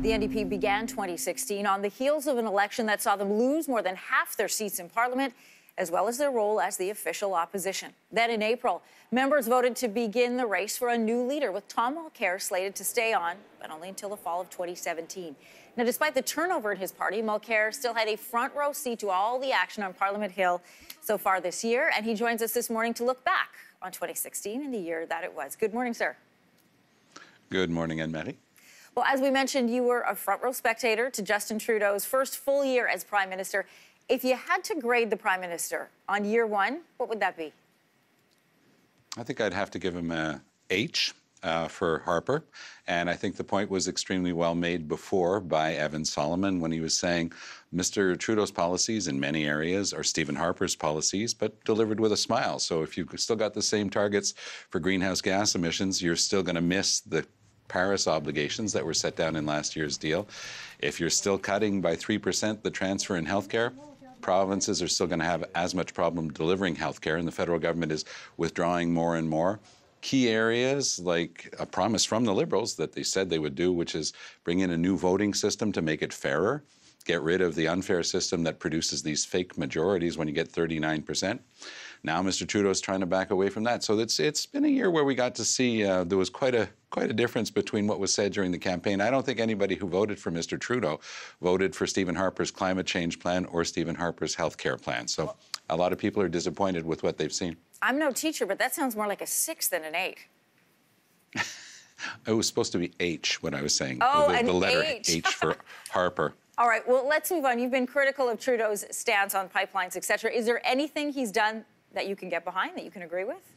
The NDP began 2016 on the heels of an election that saw them lose more than half their seats in Parliament, as well as their role as the official opposition. Then in April, members voted to begin the race for a new leader, with Tom Mulcair slated to stay on, but only until the fall of 2017. Now, despite the turnover in his party, Mulcair still had a front row seat to all the action on Parliament Hill so far this year, and he joins us this morning to look back on 2016 and the year that it was. Good morning, sir. Good morning, Anne Marie. Well, as we mentioned, you were a front row spectator to Justin Trudeau's first full year as Prime Minister. If you had to grade the Prime Minister on year one, what would that be? I think I'd have to give him a H uh, for Harper. And I think the point was extremely well made before by Evan Solomon when he was saying Mr. Trudeau's policies in many areas are Stephen Harper's policies, but delivered with a smile. So if you've still got the same targets for greenhouse gas emissions, you're still going to miss the Paris obligations that were set down in last year's deal. If you're still cutting by 3% the transfer in healthcare, provinces are still going to have as much problem delivering healthcare, and the federal government is withdrawing more and more key areas like a promise from the Liberals that they said they would do, which is bring in a new voting system to make it fairer, get rid of the unfair system that produces these fake majorities when you get 39%. Now Mr. Trudeau is trying to back away from that. So it's it's been a year where we got to see uh, there was quite a quite a difference between what was said during the campaign. I don't think anybody who voted for Mr. Trudeau voted for Stephen Harper's climate change plan or Stephen Harper's health care plan. So a lot of people are disappointed with what they've seen. I'm no teacher, but that sounds more like a six than an eight. it was supposed to be H, what I was saying. Oh, the, the, the letter H. H for Harper. All right, well, let's move on. You've been critical of Trudeau's stance on pipelines, et cetera. Is there anything he's done that you can get behind, that you can agree with?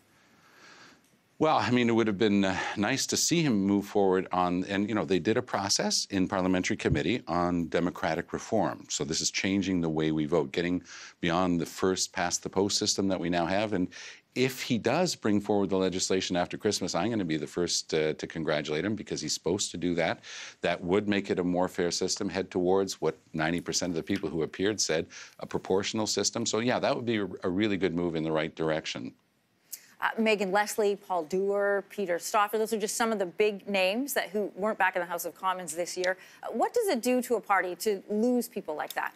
Well, I mean, it would have been uh, nice to see him move forward on, and you know, they did a process in parliamentary committee on democratic reform. So this is changing the way we vote, getting beyond the first past the post system that we now have. And if he does bring forward the legislation after Christmas, I'm going to be the first uh, to congratulate him because he's supposed to do that. That would make it a more fair system, head towards what 90% of the people who appeared said a proportional system. So, yeah, that would be a really good move in the right direction. Uh, Megan Leslie, Paul Dewar, Peter Stoffer, those are just some of the big names that who weren't back in the House of Commons this year. Uh, what does it do to a party to lose people like that?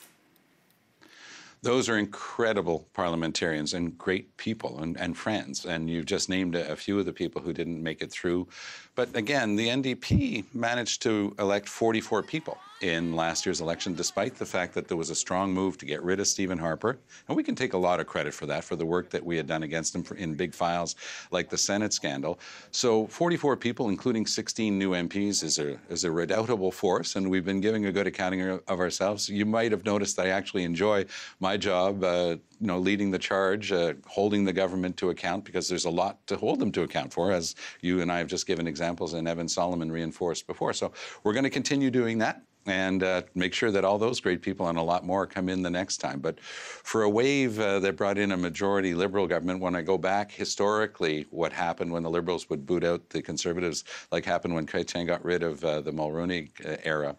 Those are incredible parliamentarians and great people and, and friends. And you've just named a, a, few of the people who didn't make it through. But again, the NDP managed to elect 44 people in last year's election, despite the fact that there was a strong move to get rid of Stephen Harper. And we can take a lot of credit for that, for the work that we had done against him in big files like the Senate scandal. So 44 people, including 16 new MPs, is a, is a redoubtable force, and we've been giving a good accounting of ourselves. You might have noticed that I actually enjoy my job, uh, you know, leading the charge, uh, holding the government to account, because there's a lot to hold them to account for, as you and I have just given examples and Evan Solomon reinforced before. So we're going to continue doing that and uh, make sure that all those great people and a lot more come in the next time. But for a wave uh, that brought in a majority Liberal government, when I go back historically, what happened when the Liberals would boot out the Conservatives, like happened when Chrétien got rid of uh, the Mulroney uh, era,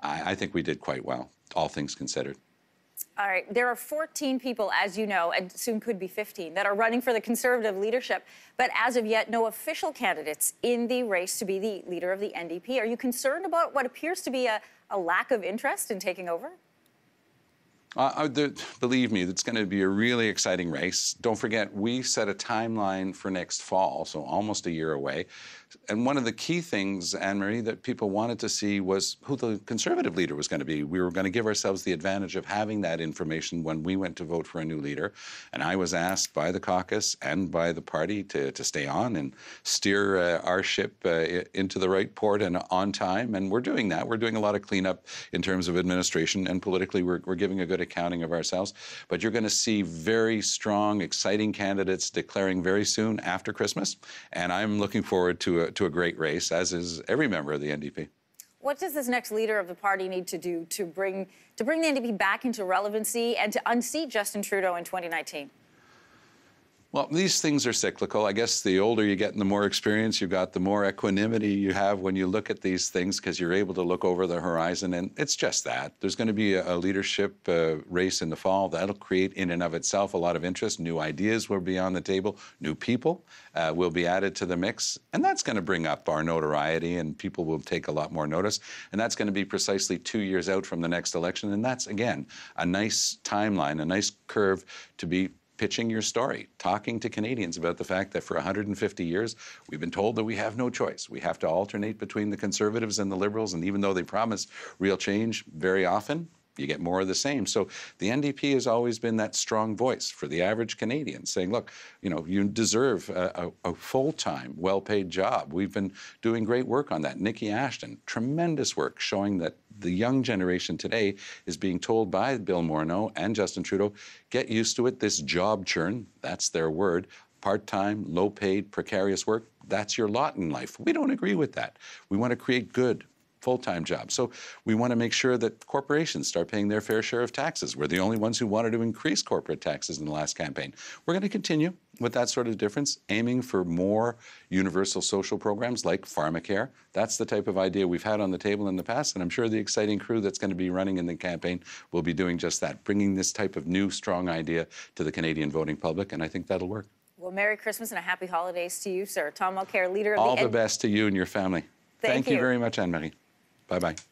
I, I think we did quite well, all things considered. All right, there are 14 people, as you know, and soon could be 15, that are running for the Conservative leadership, but as of yet, no official candidates in the race to be the leader of the NDP. Are you concerned about what appears to be a, a lack of interest in taking over? Uh, believe me, it's going to be a really exciting race. Don't forget, we set a timeline for next fall, so almost a year away. And one of the key things, Anne Marie, that people wanted to see was who the conservative leader was going to be. We were going to give ourselves the advantage of having that information when we went to vote for a new leader. And I was asked by the caucus and by the party to, to stay on and steer uh, our ship uh, into the right port and on time. And we're doing that. We're doing a lot of cleanup in terms of administration and politically, we're, we're giving a good accounting of ourselves. But you're going to see very strong, exciting candidates declaring very soon after Christmas. And I'm looking forward to a, to a great race, as is every member of the NDP. What does this next leader of the party need to do to bring to bring the NDP back into relevancy and to unseat Justin Trudeau in 2019? Well, these things are cyclical. I guess the older you get and the more experience you've got, the more equanimity you have when you look at these things because you're able to look over the horizon. And it's just that. There's going to be a, a leadership uh, race in the fall that'll create, in and of itself, a lot of interest. New ideas will be on the table, new people uh, will be added to the mix. And that's going to bring up our notoriety, and people will take a lot more notice. And that's going to be precisely two years out from the next election. And that's, again, a nice timeline, a nice curve to be pitching your story, talking to Canadians about the fact that for 150 years we've been told that we have no choice. We have to alternate between the conservatives and the liberals, and even though they promise real change very often, you get more of the same. So the NDP has always been that strong voice for the average Canadian, saying, "Look, you know, you deserve a, a, a full-time, well-paid job." We've been doing great work on that. Niki Ashton, tremendous work, showing that the young generation today is being told by Bill Morneau and Justin Trudeau, "Get used to it. This job churn—that's their word." Part-time, low-paid, precarious work. That's your lot in life. We don't agree with that. We want to create good, full-time jobs. So we want to make sure that corporations start paying their fair share of taxes. We're the only ones who wanted to increase corporate taxes in the last campaign. We're going to continue with that sort of difference, aiming for more universal social programs like pharmacare. That's the type of idea we've had on the table in the past, and I'm sure the exciting crew that's going to be running in the campaign will be doing just that, bringing this type of new, strong idea to the Canadian voting public, and I think that'll work. Well, Merry Christmas and a happy holidays to you, sir. Tom Mulcair, leader of All the the best to you and your family. Thank you you. very much, Anne Marie. Bye bye.